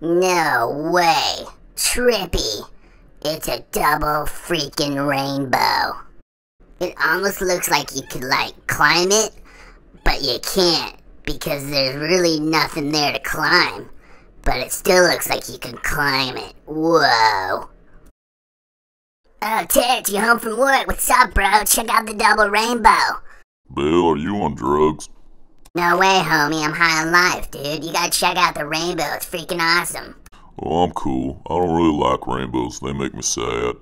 No way. Trippy. It's a double freaking rainbow. It almost looks like you could, like, climb it, but you can't because there's really nothing there to climb. But it still looks like you can climb it. Whoa. Oh, Turts, you home from work? What's up, bro? Check out the double rainbow. Bill, are you on drugs? No way, homie. I'm high on life, dude. You gotta check out the rainbow. It's freaking awesome. Oh, I'm cool. I don't really like rainbows. They make me sad.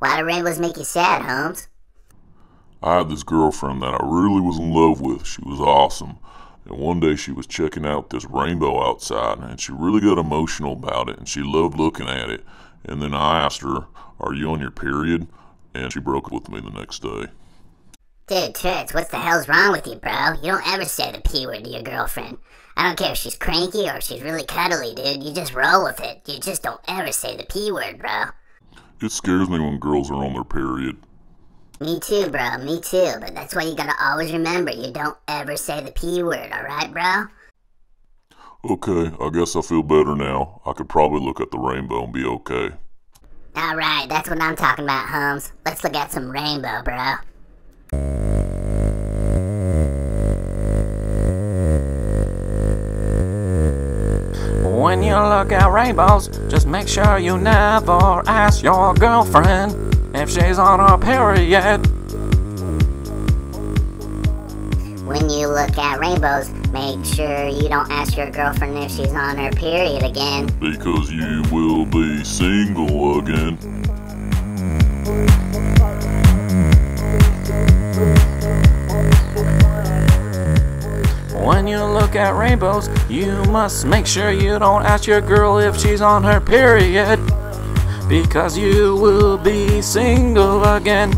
Why do rainbows make you sad, Holmes? I had this girlfriend that I really was in love with. She was awesome. And one day she was checking out this rainbow outside, and she really got emotional about it, and she loved looking at it. And then I asked her, Are you on your period? And she broke up with me the next day. Dude, Turts, what the hell's wrong with you, bro? You don't ever say the P word to your girlfriend. I don't care if she's cranky or if she's really cuddly, dude. You just roll with it. You just don't ever say the P word, bro. It scares me when girls are on their period. Me too, bro. Me too. But that's why you gotta always remember you don't ever say the P word, alright, bro? Okay, I guess I feel better now. I could probably look at the rainbow and be okay. Alright, that's what I'm talking about, Holmes. Let's look at some rainbow, bro. You look at rainbows, just make sure you never ask your girlfriend if she's on her period. When you look at rainbows, make sure you don't ask your girlfriend if she's on her period again. Because you will be single again. When you look at rainbows, you must make sure you don't ask your girl if she's on her period. Because you will be single again.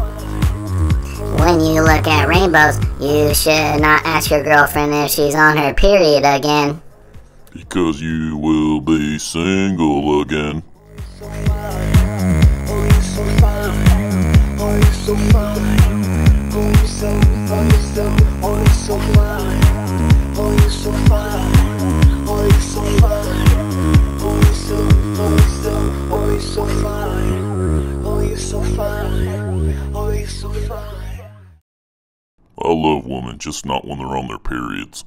When you look at rainbows, you should not ask your girlfriend if she's on her period again. Because you will be single again. I love women, just not when they're on their periods.